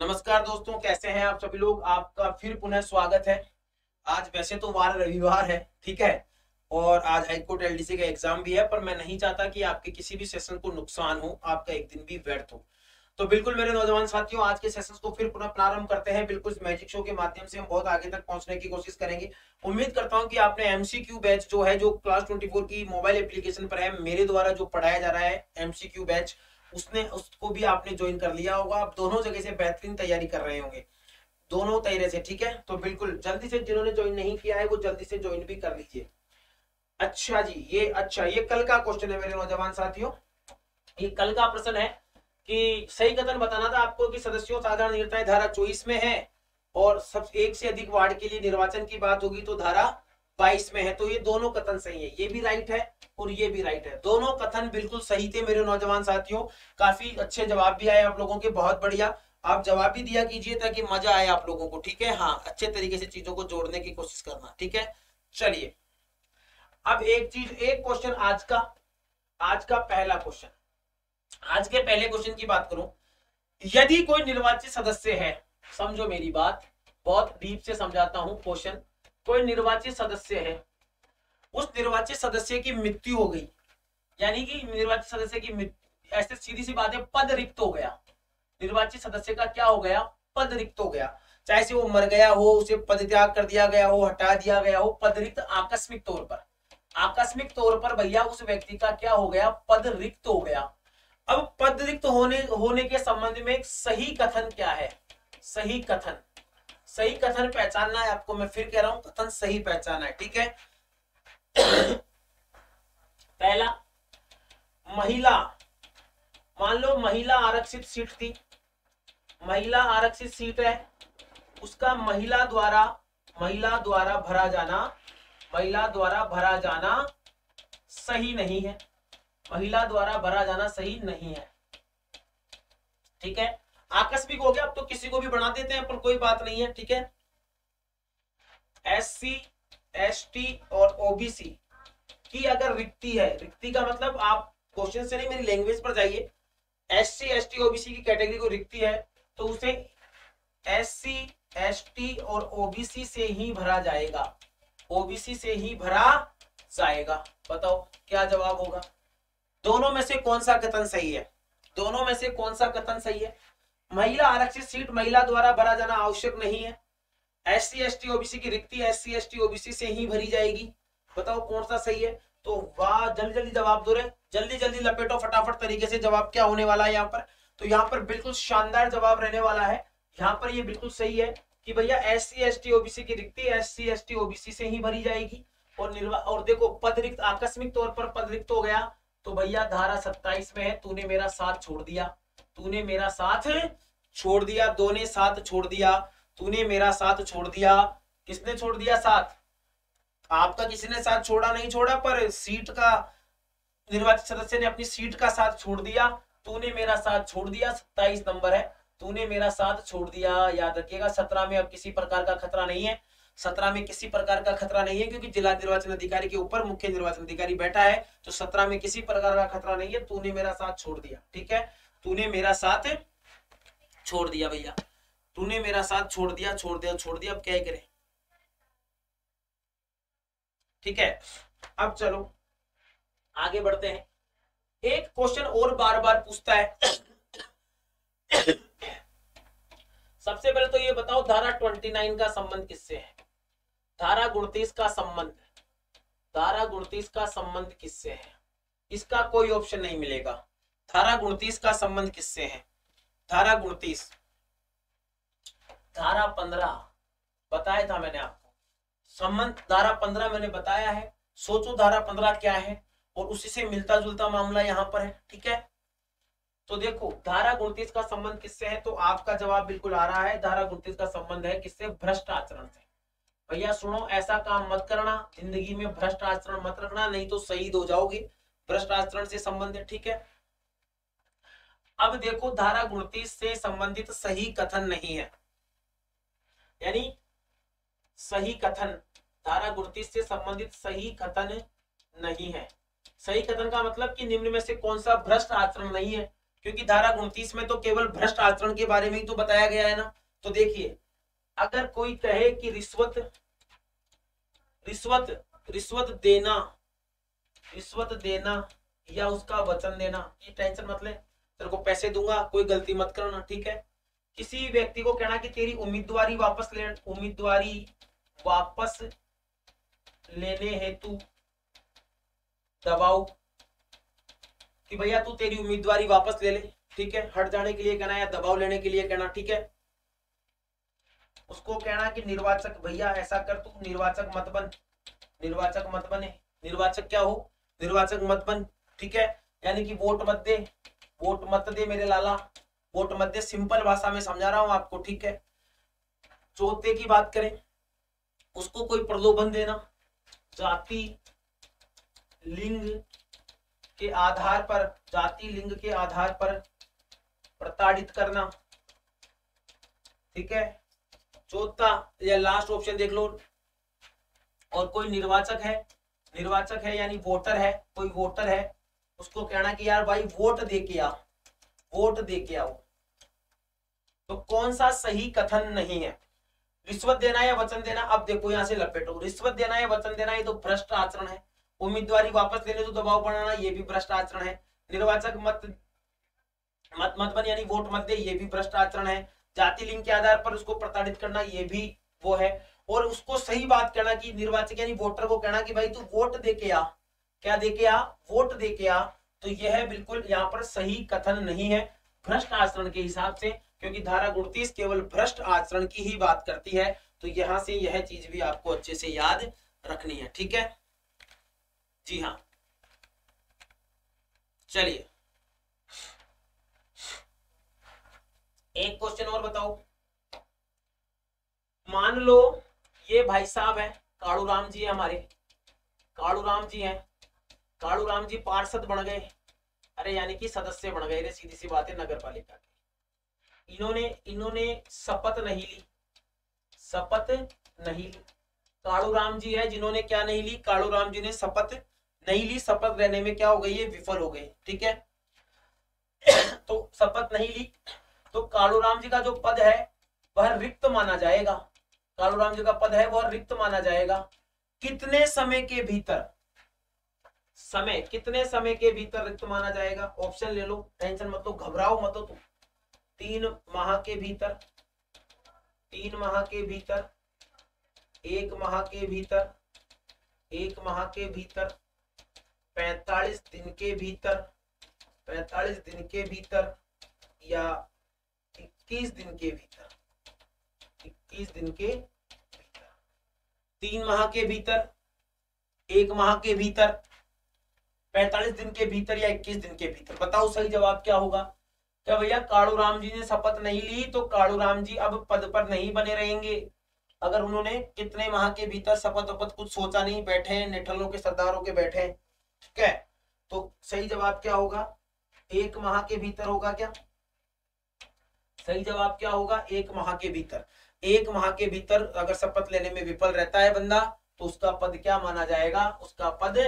नमस्कार दोस्तों, कैसे हैं आप सभी लोग? आपका फिर पुनः स्वागत है। आज वैसे तो वार रविवार है, ठीक है? और आज हाईकोर्ट एलडीसी का एग्ज़ाम भी है, पर मैं नहीं चाहता कि आपके किसी भी सेशन को नुकसान हो, आपका एक दिन भी व्यर्थ हो। तो बिल्कुल मेरे नौजवान साथियों, आज के सेशंस को फिर पुनः प्रारंभ करते हैं। बिल्कुल मैजिक शो के माध्यम से हम बहुत आगे तक पहुँचने की कोशिश करेंगे। उम्मीद करता हूँ कि आपने एमसीक्यू बैच जो है, जो क्लास 24 की मोबाइल एप्लीकेशन पर है, मेरे द्वारा जो पढ़ाया जा रहा है एमसीक्यू बैच उसने, उसको भी आपने ज्वाइन कर लिया होगा। आप दोनों जगह से बेहतरीन तैयारी कर रहे होंगे। दोनों तरीके से, ठीक है? तो बिल्कुल, जल्दी से जिन्होंने ज्वाइन नहीं किया है, वो जल्दी से ज्वाइन भी कर लीजिए। अच्छा जी, ये अच्छा ये कल का क्वेश्चन है मेरे नौजवान साथियों। ये कल का प्रश्न है कि सही कथन बताना था आपको कि सदस्यों साधारण निर्णय धारा चौबीस में है और सब एक से अधिक वार्ड के लिए निर्वाचन की बात होगी तो धारा बाईस में है तो ये दोनों कथन सही है। ये भी राइट है और ये भी राइट है। दोनों कथन बिल्कुल सही थे मेरे नौजवान साथियों। काफ़ी अच्छे जवाब भी आए आप लोगों के, बहुत बढ़िया। आप जवाब भी दिया कीजिए ताकि मज़ा आए आप लोगों को, ठीक है? हाँ अच्छे तरीके से चीज़ों को जोड़ने की कोशिश करना, ठीक है? चलिए, अब एक चीज़, एक क्वेश्चन आज का आज का पहला क्वेश्चन आज के पहले क्वेश्चन की बात करूँ। यदि कोई निर्वाचित सदस्य है, समझो मेरी बात, बहुत डीप से समझाता हूँ क्वेश्चन कोई निर्वाचित सदस्य है, उस निर्वाचित सदस्य की मृत्यु हो गई। यानी कि निर्वाचित सदस्य की ऐसे सीधी सी बात है, पद रिक्त हो गया। निर्वाचित सदस्य का क्या हो गया? पद रिक्त हो गया। चाहे से वो मर गया हो, उसे पद त्याग कर दिया गया हो, हटा दिया गया हो, पद रिक्त आकस्मिक तौर पर। आकस्मिक तौर पर भैया, उस व्यक्ति का क्या हो गया? पद रिक्त हो गया। अब पद रिक्त होने होने के संबंध में एक सही कथन क्या है? सही कथन। सही कथन पहचानना है आपको, मैं फिर कह रहा हूँ, कथन सही पहचाना है, ठीक है? पहला, महिला, मान लो महिला आरक्षित सीट थी, महिला आरक्षित सीट है, उसका महिला द्वारा महिला द्वारा भरा जाना, महिला द्वारा भरा जाना सही नहीं है, महिला द्वारा भरा जाना सही नहीं है, ठीक है? आकस्मिक हो गया, अब तो किसी को भी बना देते हैं, पर कोई बात नहीं है, ठीक है? एस सी और ओबीसी की अगर रिक्ति है, रिक्ति का मतलब आप क्वेश्चन से नहीं, मेरी लैंग्वेज पर जाइए। S C S T OBC की कैटेगरी को रिक्ति है तो उसे एस सी एस टी और ओबीसी से ही भरा जाएगा। ओबीसी से ही भरा जाएगा। बताओ, क्या जवाब होगा? दोनों में से कौन सा कथन सही है? दोनों में से कौन सा कथन सही है? महिला आरक्षित सीट महिला द्वारा भरा जाना आवश्यक नहीं है। S C S T OBC की रिक्ति S C S T OBC से ही भरी जाएगी। बताओ कौन सा सही है? तो वाह, जल्दी जल्दी जवाब दो रहे जल्दी जल्दी लपेटो, फटाफट तरीके से जवाब क्या होने वाला है यहाँ पर। तो यहाँ पर बिल्कुल शानदार जवाब रहने वाला है। यहाँ पर ये बिल्कुल सही है कि भैया S C S T OBC की रिक्ति S C S T OBC से ही भरी जाएगी। और निर्वा, और देखो पद रिक्त, आकस्मिक तौर पर पद रिक्त हो गया। तो भैया धारा सत्ताईस में है, तूने मेरा साथ छोड़ दिया। तूने मेरा साथ छोड़ दिया दो ने साथ छोड़ दिया, तूने मेरा साथ छोड़ दिया। किसने छोड़ दिया साथ? आपका किसी ने साथ छोड़ा? नहीं छोड़ा, पर सीट का निर्वाचित सदस्य ने अपनी सीट का साथ छोड़ दिया। तूने मेरा साथ छोड़ दिया, सत्ताईस नंबर है। तूने मेरा साथ छोड़ दिया। याद रखिएगा, सत्रह में अब किसी प्रकार का खतरा नहीं है। सत्रह में किसी प्रकार का खतरा नहीं है, क्योंकि जिला निर्वाचन अधिकारी के ऊपर मुख्य निर्वाचन अधिकारी बैठा है। तो सत्रह में किसी प्रकार का खतरा नहीं है। तूने मेरा साथ छोड़ दिया, ठीक है? तूने मेरा साथ छोड़ दिया भैया। तूने मेरा साथ छोड़ दिया छोड़ दिया छोड़ दिया, अब क्या करें? ठीक है? अब चलो, आगे बढ़ते हैं। एक क्वेश्चन और बार बार पूछता है। सबसे पहले तो ये बताओ, धारा 29 का संबंध किससे है? धारा गुणतीस का संबंध। धारा गुणतीस का संबंध किससे है? इसका कोई ऑप्शन नहीं मिलेगा। धारा गुणतीस का संबंध किससे है? धारा गुणतीस धारा पंद्रह। बताया था मैंने आपको। संबंध धारा पंद्रह मैंने बताया है। सोचो धारा पंद्रह क्या है और उसी से मिलता जुलता मामला यहाँ पर है, ठीक है? तो देखो, धारा गुणतीस का संबंध किससे है? तो आपका जवाब बिल्कुल आ रहा है, धारा गुणतीस का संबंध है किससे? भ्रष्ट आचरण से। भैया सुनो, ऐसा काम मत करना, ज़िंदगी में भ्रष्ट आचरण मत रखना, नहीं तो शहीद हो जाओगे। भ्रष्ट आचरण से संबंधित, ठीक है? अब देखो धारा उनतीस से संबंधित सही कथन नहीं है। यानी सही कथन, धारा उनतीस से संबंधित सही कथन नहीं है। सही कथन का मतलब कि निम्न में से कौन सा भ्रष्ट आचरण नहीं है? क्योंकि धारा उनतीस में तो केवल भ्रष्ट आचरण के बारे में ही तो बताया गया है ना। तो देखिए, अगर कोई कहे कि रिश्वत रिश्वत रिश्वत देना रिश्वत देना या उसका वचन देना, ये टेंशन मत ले। तेरे को पैसे दूँगा, कोई गलती मत करना, ठीक है? किसी व्यक्ति को कहना कि तेरी उम्मीदवारी वापस ले, उम्मीदवारी वापस लेने हेतु दबाओ कि भैया तू तेरी उम्मीदवारी वापस ले ले, ठीक है? हट जाने के लिए कहना या दबाव लेने के लिए कहना, ठीक है? उसको कहना कि निर्वाचक, भैया, ऐसा कर तू, निर्वाचक मत बन, निर्वाचक मत बने, निर्वाचक क्या हो? निर्वाचक मत बन, ठीक है? यानी कि वोट मत दे वोट मत दे मेरे लाला। वोट मत दे सिंपल भाषा में समझा रहा हूँ आपको, ठीक है? चौथे की बात करें, उसको कोई प्रलोभन देना। जाति लिंग के आधार पर, जाति लिंग के आधार पर प्रताड़ित करना, ठीक है? चौथा या लास्ट ऑप्शन देख लो। और कोई निर्वाचक है निर्वाचक है यानी वोटर है, कोई वोटर है उसको कहना कि यार भाई वोट दे के आ वोट दे के आओ। तो कौन सा सही कथन नहीं है? रिश्वत देना या वचन देना? अब देखो यहाँ से लपेटो। रिश्वत देना या वचन देना, ये तो भ्रष्ट आचरण है। उम्मीदवारी वापस लेने तो दबाव बनाना, ये भी भ्रष्ट आचरण है। निर्वाचक मत मत मत बन, यानी वोट मत दे, ये भी भ्रष्ट आचरण है। जाति लिंग के आधार पर उसको प्रताड़ित करना, ये भी वो है। और उसको सही बात कहना कि निर्वाचक, यानी वोटर को कहना कि भाई तू वोट दे के आ। क्या दे आ वोट दे के आ तो यह बिल्कुल यहाँ पर सही कथन नहीं है भ्रष्ट आचरण के हिसाब से, क्योंकि धारा उड़तीस केवल भ्रष्ट आचरण की ही बात करती है। तो यहाँ से यह चीज़ भी आपको अच्छे से याद रखनी है, ठीक है? जी हाँ। चलिए। एक क्वेश्चन और बताओ। मान लो ये भाई साहब है काड़ू राम जी है हमारे। काड़ू राम जी हैं। काड़ू राम जी पार्षद बन गए। अरे यानी कि सदस्य बन गए सीधी सी बात है नगर पालिका की। इन्होंने इन्होंने शपथ नहीं ली। शपथ नहीं ली। काड़ू राम जी है जिन्होंने क्या नहीं ली? काड़ू राम जी ने शपथ नहीं ली। शपथ लेने में क्या हो गई है? विफल हो गए, ठीक है? तो शपथ नहीं ली। तो कालू राम जी का जो पद है, वह रिक्त माना जाएगा। कालू राम जी का पद है, वह रिक्त माना जाएगा। कितने समय के भीतर समय, कितने समय के भीतर रिक्त माना जाएगा? ऑप्शन ले लो टेंशन मत लो, घबराओ मत हो तुम। तीन माह के भीतर, तीन माह के भीतर, एक माह के भीतर, एक माह के भीतर, पैतालीस दिन के भीतर, पैतालीस दिन के भीतर या इक्कीस दिन के भीतर, इक्कीस दिन के भीतर। तीन माह के भीतर, एक माह के भीतर पैतालीस दिन के भीतर या इक्कीस दिन के भीतर? बताओ सही जवाब क्या होगा? क्या भैया काड़ू राम जी ने शपथ नहीं ली तो काड़ू राम जी अब पद पर नहीं बने रहेंगे? अगर उन्होंने कितने माह के भीतर शपथ वपथ कुछ सोचा नहीं, बैठे हैं निठलों के सरदारों के बैठे हैं, ठीक है? तो सही जवाब क्या होगा? एक माह के भीतर होगा क्या? सही जवाब क्या होगा? एक माह के भीतर। एक माह के भीतर अगर शपथ लेने में विफल रहता है बंदा तो उसका पद क्या माना जाएगा? उसका पद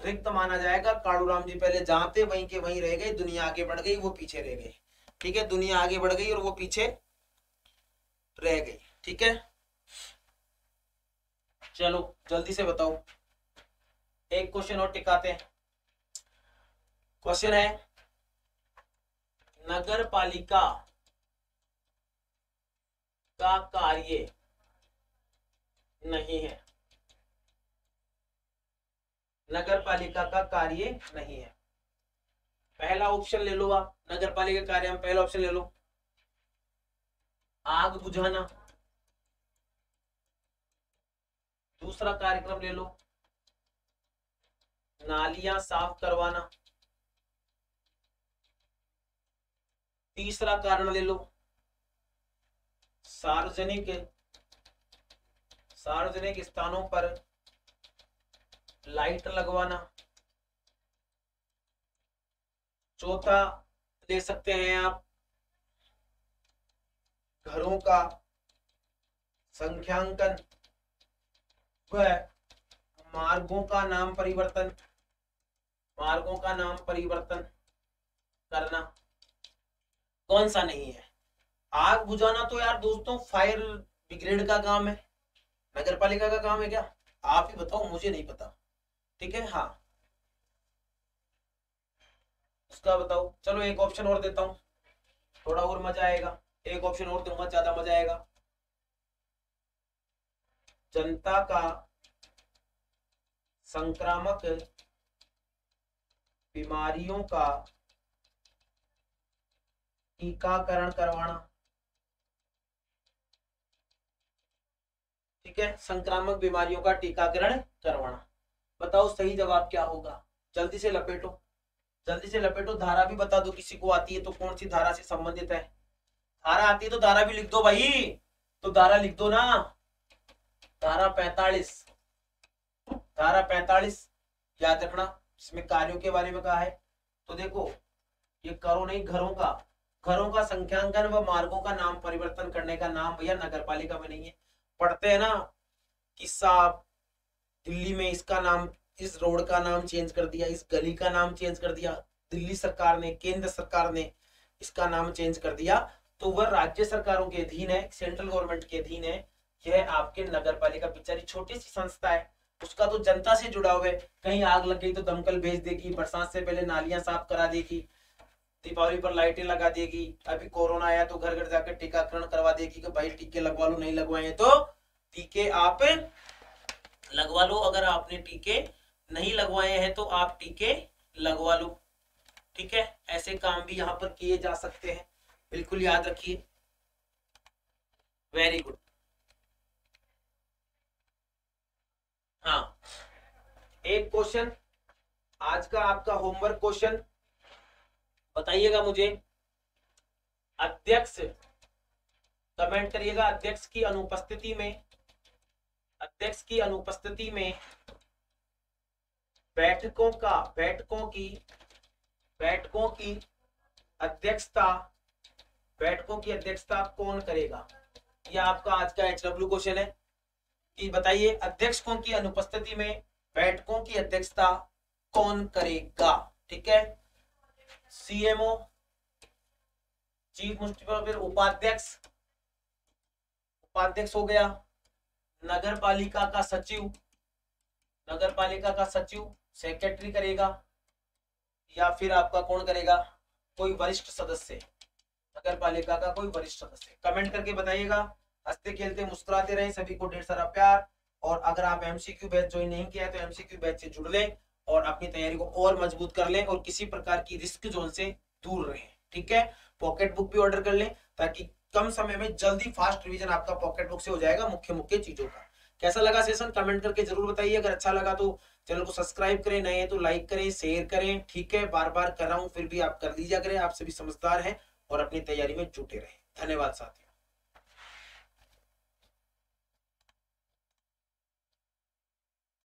रिक्त माना जाएगा। काड़ू राम जी पहले जहाँ थे वहीं के वहीं रह गए, दुनिया आगे बढ़ गई, वो पीछे रह गए। ठीक है? दुनिया आगे बढ़ गई और वो पीछे रह गई। ठीक है? चलो, जल्दी से बताओ। एक क्वेश्चन और टिकाते हैं। क्वेश्चन है नगर पालिका का कार्य नहीं है। नगर पालिका का कार्य नहीं है। पहला ऑप्शन ले लो आप। नगर पालिका कार्य में पहला ऑप्शन ले लो। आग बुझाना। दूसरा कार्यक्रम ले लो। नालियाँ साफ़ करवाना। तीसरा कारण ले लो। सार्वजनिक सार्वजनिक स्थानों पर लाइट लगवाना। चौथा ले सकते हैं आप। घरों का संख्यांकन। व मार्गों का नाम परिवर्तन। मार्गों का नाम परिवर्तन करना। कौन सा नहीं है? आग बुझाना तो यार दोस्तों फायर ब्रिगेड का काम है। नगर पालिका का काम है क्या? आप ही बताओ, मुझे नहीं पता। ठीक है? हाँ। उसका बताओ। चलो एक ऑप्शन और देता हूँ। थोड़ा और मज़ा आएगा। एक ऑप्शन और दूँगा, ज़्यादा मज़ा आएगा। जनता का संक्रामक बीमारियों का टीकाकरण करवाना। ठीक है? संक्रामक बीमारियों का टीकाकरण करवाना। बताओ सही जवाब क्या होगा? जल्दी से लपेटो। जल्दी से लपेटो। धारा भी बता दो किसी को आती है तो कौन सी धारा से संबंधित है? धारा आती है तो धारा भी लिख दो भाई। तो धारा लिख दो ना। धारा पैतालीस। धारा पैतालीस। याद रखना, इसमें कार्यों के बारे में कहा है। तो देखो, ये करो नहीं, घरों का। घरों का संख्यांकन व मार्गों का नाम परिवर्तन करने का नाम भैया नगर पालिका में नहीं है। पढ़ते हैं ना कि साहब दिल्ली में इसका नाम, इस रोड का नाम चेंज कर दिया, इस गली का नाम चेंज कर दिया, दिल्ली सरकार ने, केंद्र सरकार ने इसका नाम चेंज कर दिया। तो वह राज्य सरकारों के अधीन है सेंट्रल गवर्नमेंट के अधीन है। यह आपके नगर पालिका बेचारी छोटी सी संस्था है। उसका तो जनता से जुड़ा हुआ है। कहीं आग लग गई तो दमकल भेज देगी, बरसात से पहले नालियाँ साफ़ करा देगी, दीपावली पर लाइटें लगा देगी, अभी कोरोना आया तो घर घर जाकर टीकाकरण करवा देगी कि भाई टीके लगवा लो, नहीं लगवाए तो टीके आप लगवा लो, अगर आपने टीके नहीं लगवाए हैं तो आप टीके लगवा लो। ठीक है? ऐसे काम भी यहाँ पर किए जा सकते हैं। बिल्कुल याद रखिए। वेरी गुड हाँ। एक क्वेश्चन आज का आपका होमवर्क क्वेश्चन बताइएगा मुझे। अध्यक्ष कमेंट करिएगा अध्यक्ष की अनुपस्थिति में। अध्यक्ष की अनुपस्थिति में बैठकों का, बैठकों की बैठकों की अध्यक्षता, बैठकों की अध्यक्षता कौन करेगा? यह आपका आज का एच डब्ल्यू क्वेश्चन है। कि बताइए अध्यक्षों की अनुपस्थिति में बैठकों की अध्यक्षता कौन करेगा? ठीक है? सीएमओ चीफ म्यूनिसिपल फिर उपाध्यक्ष उपाध्यक्ष हो गया। नगर पालिका का सचिव नगर पालिका का सचिव सेक्रेटरी करेगा या फिर आपका कौन करेगा? कोई वरिष्ठ सदस्य नगर पालिका का कोई वरिष्ठ सदस्य। कमेंट करके बताइएगा। हँसते, खेलते, मुस्कुराते रहे। सभी को ढेर सारा प्यार। और अगर आप एमसीक्यू बैच ज्वाइन नहीं किया तो एमसीक्यू बैच से जुड़ लें और अपनी तैयारी को और मज़बूत कर लें और किसी प्रकार की रिस्क जोन से दूर रहें। ठीक है? पॉकेट बुक भी ऑर्डर कर लें ताकि कम समय में जल्दी फास्ट रिवीजन आपका पॉकेट बुक से हो जाएगा मुख्य मुख्य चीज़ों का। कैसा लगा सेशन कमेंट करके ज़रूर बताइए। अगर अच्छा लगा तो चैनल को सब्सक्राइब करें, नए हैं तो लाइक करें शेयर करें। ठीक है बार बार कर रहा हूँ, फिर भी आप कर लीजिए करें। आप सभी समझदार हैं और अपनी तैयारी में जुटे रहे। धन्यवाद साथियों।